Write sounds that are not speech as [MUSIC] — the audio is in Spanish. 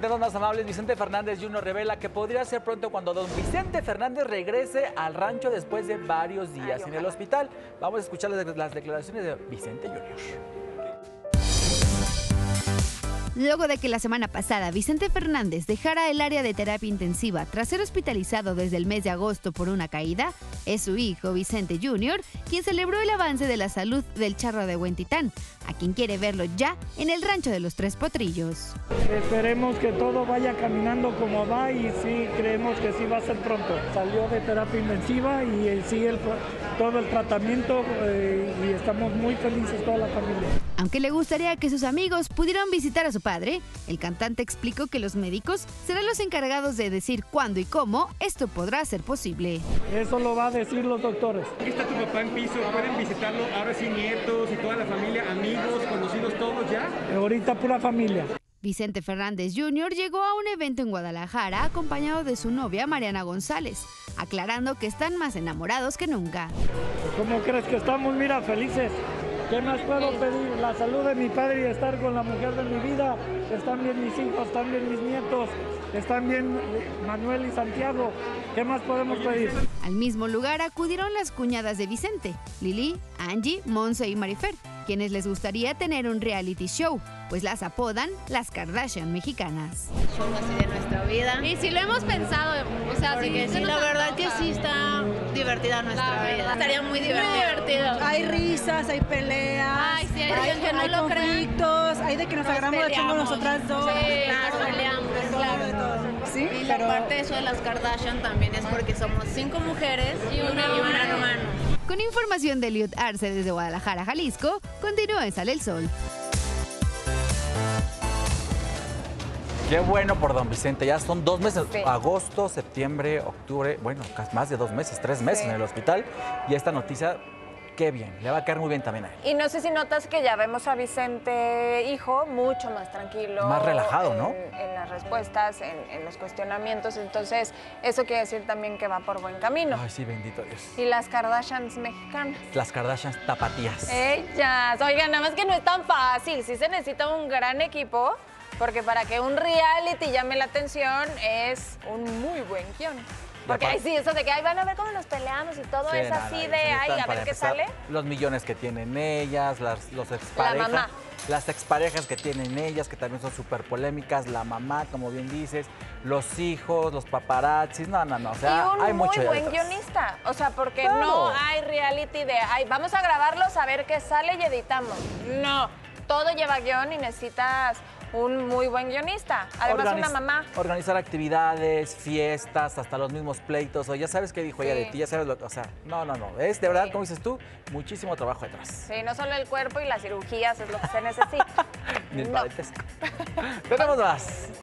Los más amables, Vicente Fernández Jr. revela que podría ser pronto cuando don Vicente Fernández regrese al rancho después de varios días Ay, en el hospital. Vamos a escuchar las, las declaraciones de Vicente Jr. Luego de que la semana pasada Vicente Fernández dejara el área de terapia intensiva tras ser hospitalizado desde el mes de agosto por una caída, es su hijo Vicente Jr. quien celebró el avance de la salud del charro de Huentitán, a quien quiere verlo ya en el rancho de los Tres Potrillos. Esperemos que todo vaya caminando como va y sí, creemos que sí va a ser pronto. Salió de terapia intensiva y eh, sí todo el tratamiento eh, y estamos muy felices toda la familia. Aunque le gustaría que sus amigos pudieran visitar a su padre, el cantante explicó que los médicos serán los encargados de decir cuándo y cómo esto podrá ser posible. Eso lo va a decir los doctores. Aquí está tu papá en piso, pueden visitarlo, ahora sí nietos y toda la familia, amigos, conocidos todos ya. Ahorita pura familia. Vicente Fernández Jr. llegó a un evento en Guadalajara acompañado de su novia Mariana González, aclarando que están más enamorados que nunca. ¿Cómo crees que estamos? Mira, felices. ¿Qué más puedo pedir? La salud de mi padre y estar con la mujer de mi vida. Están bien mis hijos, están bien mis nietos, están bien eh, Manuel y Santiago. ¿Qué más podemos pedir? Al mismo lugar acudieron las cuñadas de Vicente, Lili, Angie, Monse y Marifer, quienes les gustaría tener un reality show, pues las apodan las Kardashian mexicanas. así de nuestra vida. Y si lo hemos pensado, o sea, sí se sí, nos la verdad que sí está divertida nuestra La vida. Estaría muy Muy divertido. divertido. Hay risas, hay peleas, Ay, sí, hay hay, que no hay lo crean. conflictos, hay de que nos, agarramos de peleamos. nosotras dos. Sí, Claro, nos peleamos, claro. de todo. Sí, Y la pero parte de eso de las Kardashian también es porque somos cinco mujeres y un, y. Con información de Eliud Arce desde Guadalajara, Jalisco, continúa en Sale el Sol. Qué bueno por don Vicente, ya son dos meses, Sí. agosto, septiembre, octubre, bueno, casi más de dos meses, tres meses Sí. en el hospital. Y esta noticia, qué bien, le va a caer muy bien también a él. Y no sé si notas que ya vemos a Vicente, hijo, mucho más tranquilo. Más relajado, ¿no? En, respuestas, en, en los cuestionamientos. Entonces, eso quiere decir también que va por buen camino. Ay, sí, bendito Dios. Y las Kardashians mexicanas. Las Kardashians tapatías. Ellas. Oigan, nada más que no es tan fácil. Sí se necesita un gran equipo, porque para que un reality llame la atención es un muy buen guion. Porque ahí sí, eso de que ahí van a ver cómo nos peleamos y todo Sí, es nada, así sí, de, están a ver qué sale. Los millones que tienen ellas, las, los exparejas. mamá. Las exparejas que tienen ellas, que también son súper polémicas, la mamá, como bien dices, los hijos, los paparazzis, no, no, no, o sea, y un hay muy mucho ahí buen guionista. O sea, porque Claro. no hay reality de, ay, vamos a grabarlos a ver qué sale y editamos. No, todo lleva guion y necesitas un muy buen guionista. Además, Organiz- una mamá. Organizar actividades, fiestas, hasta los mismos pleitos, o ya sabes qué dijo ella de Sí. ti, ya sabes lo que, o sea, no, no, no, es de verdad, como dices tú, muchísimo trabajo detrás. Sí, no solo el cuerpo y las cirugías es lo que se necesita. [LAUGHS] Ni el No. Tenemos más.